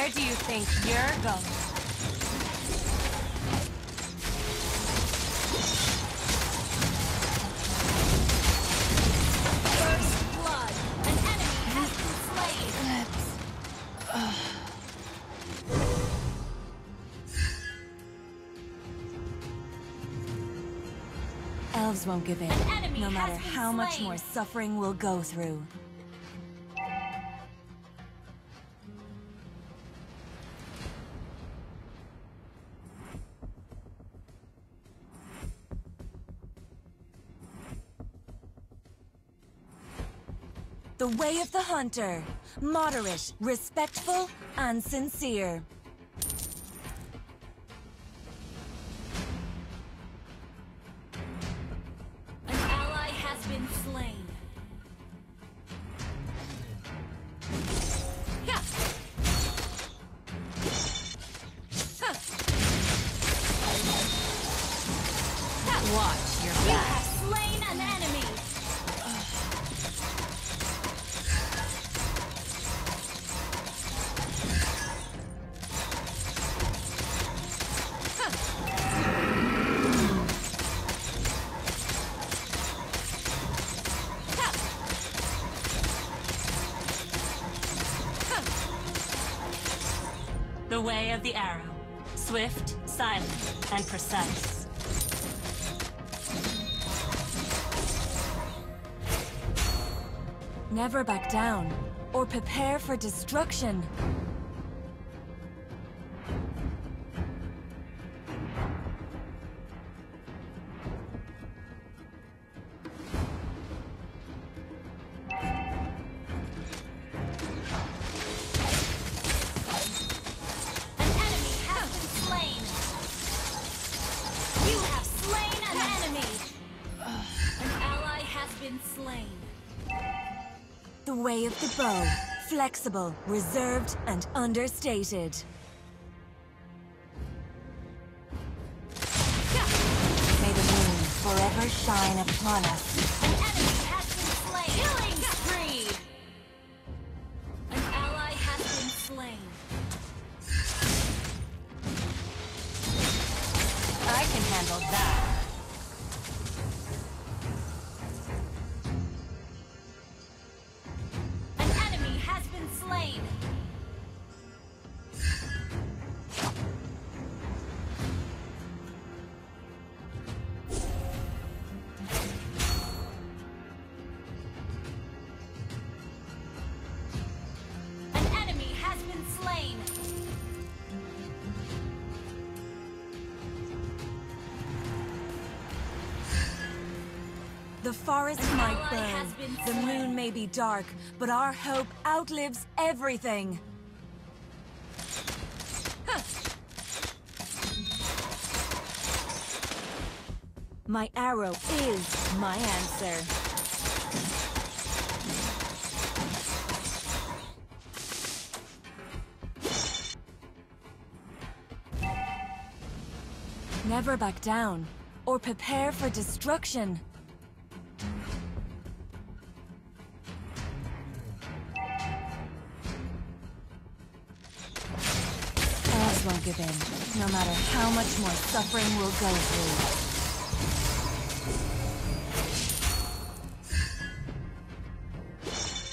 Where do you think you're going? First blood! An enemy has been slain! Elves won't give in, no matter how much more suffering we'll go through. The way of the hunter. Moderate, respectful, and sincere. Of the arrow. Swift, silent, and precise. Never back down, or prepare for destruction. Been slain. The way of the bow. Flexible, reserved, and understated. May the moon forever shine upon us. An enemy has been slain. Killing spree. An ally has been slain. I can handle that. The forest might burn, the moon may be dark, but our hope outlives everything. My arrow is my answer. Never back down, or prepare for destruction. In, no matter how much more suffering we'll go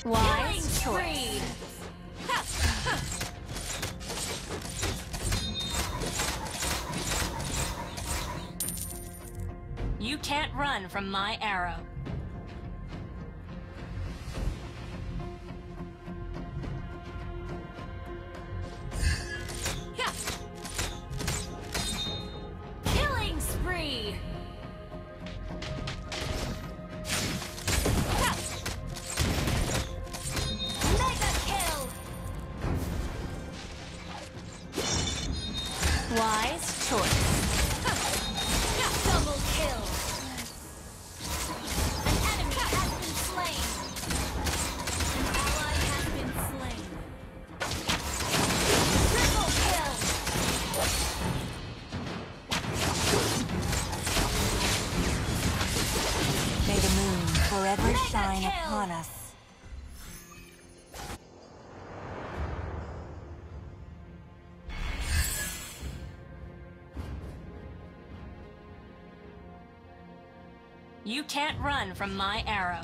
through. Wise spree. You can't run from my arrow. Upon us. You can't run from my arrow.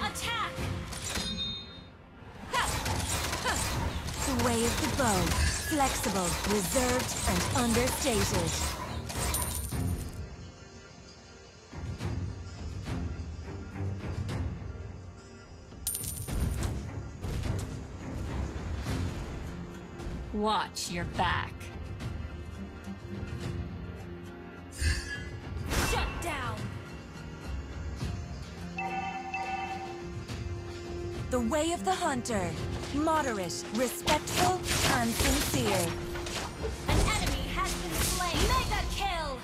Attack! The way of the bow. Flexible, reserved, and understated. Watch your back. Shut down! The way of the hunter. Moderate, respectful, and sincere. An enemy has been slain! Mega kill!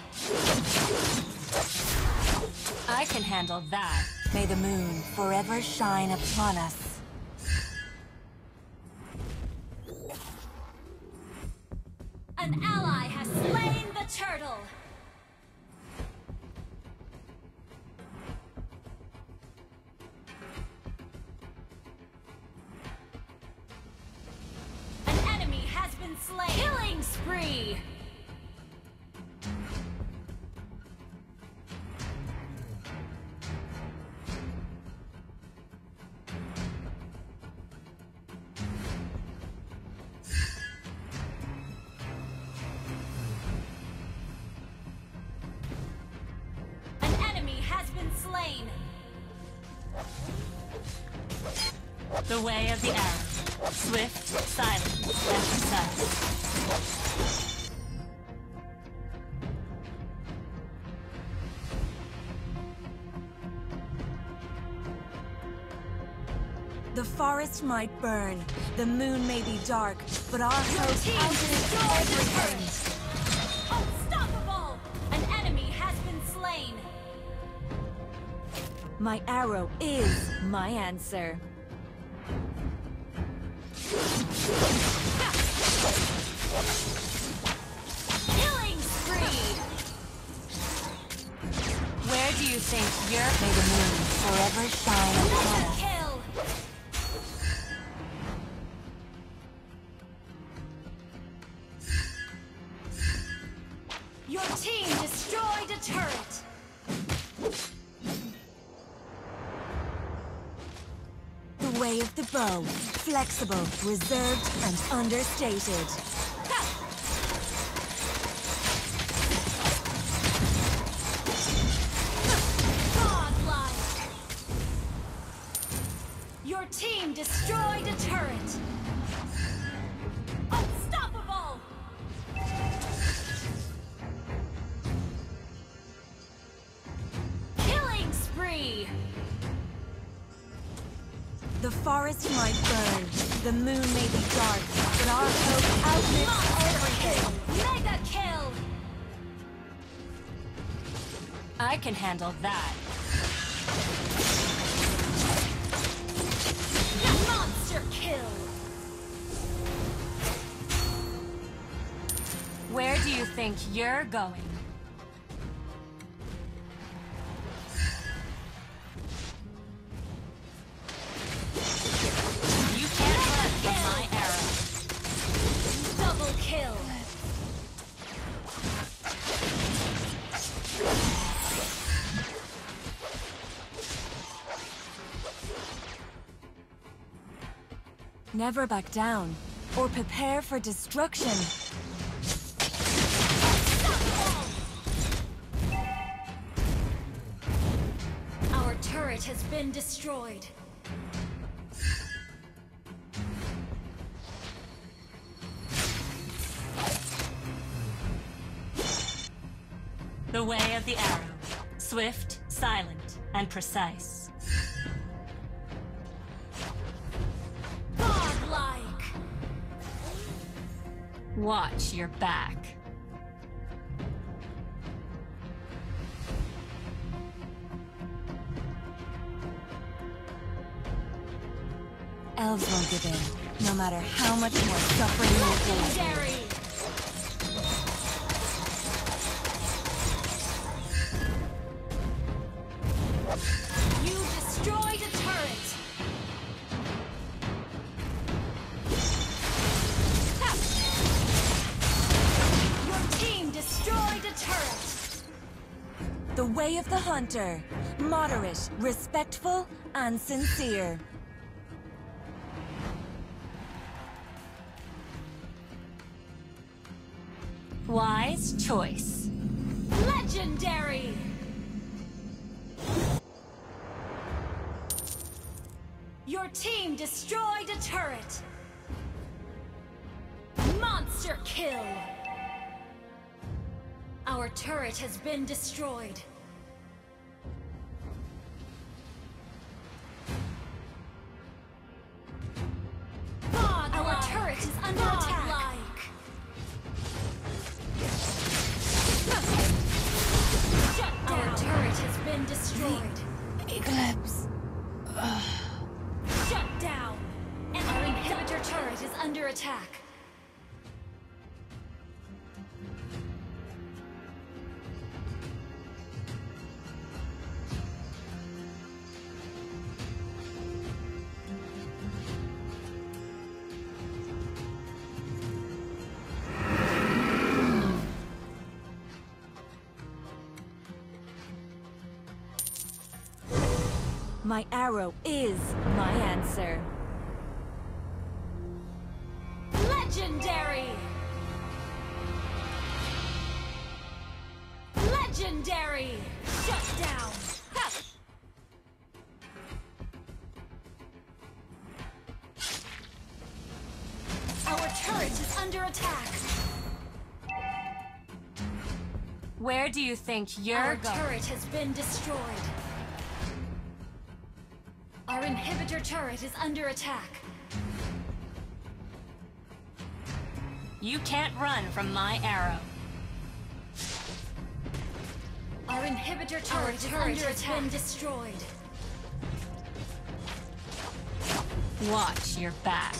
I can handle that. May the moon forever shine upon us. An ally The way of the arrow. Swift, silent, and precise. The forest might burn, the moon may be dark, but our hope team outlives everything. Unstoppable! An enemy has been slain! My arrow is my answer. Do you think you're... May the moon forever shine upon us. kill! Your team destroyed a turret! The way of the bow. Flexible, reserved, and understated. Forest might the moon may be dark, but our hope outlives everything. Mega kill! I can handle that. Monster kill! Where do you think you're going? Never back down, or prepare for destruction. Our turret has been destroyed. The way of the arrow. Swift, silent, and precise. Watch your back. Elves won't give in, no matter how much more suffering will go. The way of the hunter. Moderate, respectful, and sincere. Wise choice. Legendary! Your team destroyed a turret! Monster kill! Our turret has been destroyed. Our turret is under attack. Shut down. Our turret has been destroyed. Eclipse. Shut down. And our inhibitor turret is under attack. My arrow is my answer. Legendary! Legendary! Shut down! Ha! Our turret is under attack. Where do you think you're Our going? turret has been destroyed. Our inhibitor turret is under attack. You can't run from my arrow. Our inhibitor turret, is under has been destroyed. Watch your back.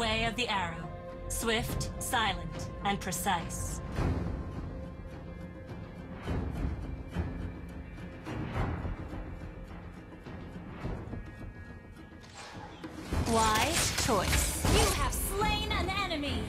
Way of the arrow. Swift, silent, and precise. Wise choice. You have slain an enemy!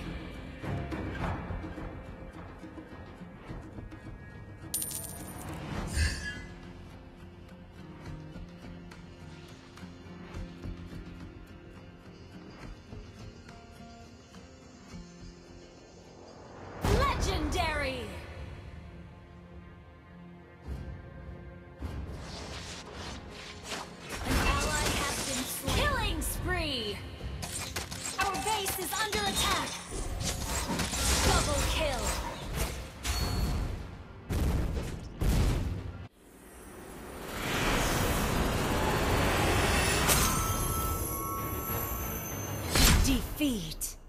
Defeat.